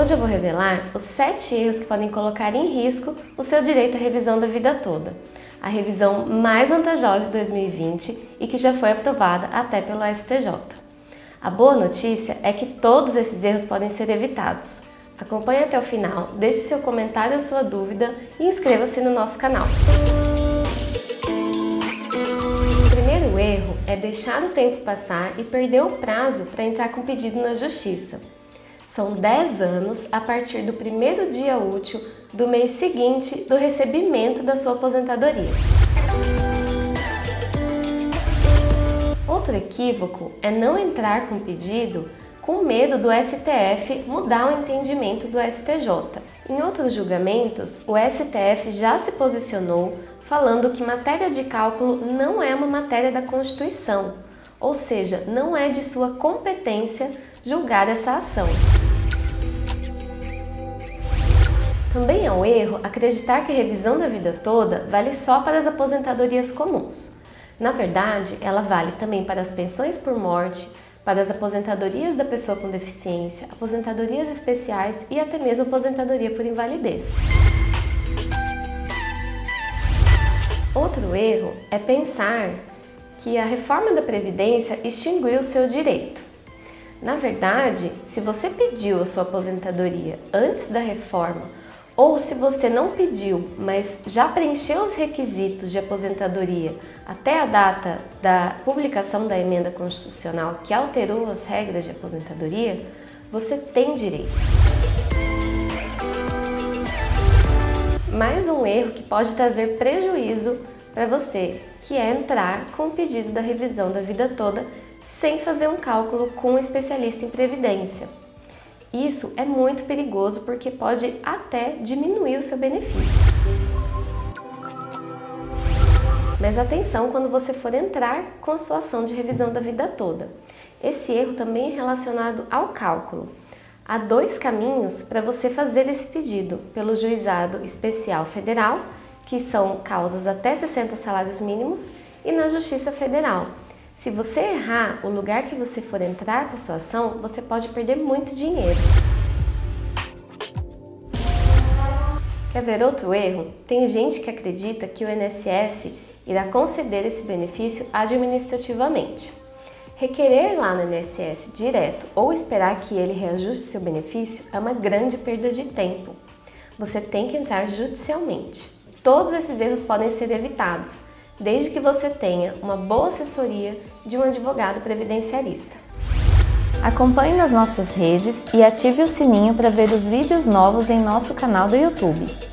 Hoje eu vou revelar os 7 erros que podem colocar em risco o seu direito à revisão da vida toda. A revisão mais vantajosa de 2020 e que já foi aprovada até pelo STJ. A boa notícia é que todos esses erros podem ser evitados. Acompanhe até o final, deixe seu comentário ou sua dúvida e inscreva-se no nosso canal. O primeiro erro é deixar o tempo passar e perder o prazo para entrar com pedido na justiça. São 10 anos a partir do primeiro dia útil do mês seguinte do recebimento da sua aposentadoria. Outro equívoco é não entrar com pedido com medo do STF mudar o entendimento do STJ. Em outros julgamentos, o STF já se posicionou falando que matéria de cálculo não é uma matéria da Constituição, ou seja, não é de sua competência julgar essa ação. Também é um erro acreditar que a revisão da vida toda vale só para as aposentadorias comuns. Na verdade, ela vale também para as pensões por morte, para as aposentadorias da pessoa com deficiência, aposentadorias especiais e até mesmo aposentadoria por invalidez. Outro erro é pensar que a reforma da Previdência extinguiu o seu direito. Na verdade, se você pediu a sua aposentadoria antes da reforma ou se você não pediu, mas já preencheu os requisitos de aposentadoria até a data da publicação da emenda constitucional que alterou as regras de aposentadoria, você tem direito. Mais um erro que pode trazer prejuízo para você, que é entrar com o pedido da revisão da vida toda sem fazer um cálculo com um especialista em previdência. Isso é muito perigoso porque pode até diminuir o seu benefício. Mas atenção quando você for entrar com a sua ação de revisão da vida toda. Esse erro também é relacionado ao cálculo. Há dois caminhos para você fazer esse pedido: pelo Juizado Especial Federal, que são causas até 60 salários mínimos, e na Justiça Federal, se você errar o lugar que você for entrar com a sua ação, você pode perder muito dinheiro. Quer ver outro erro? Tem gente que acredita que o INSS irá conceder esse benefício administrativamente. Requerer lá no INSS direto ou esperar que ele reajuste seu benefício é uma grande perda de tempo. Você tem que entrar judicialmente. Todos esses erros podem ser evitados desde que você tenha uma boa assessoria de um advogado previdenciarista. Acompanhe nas nossas redes e ative o sininho para ver os vídeos novos em nosso canal do YouTube.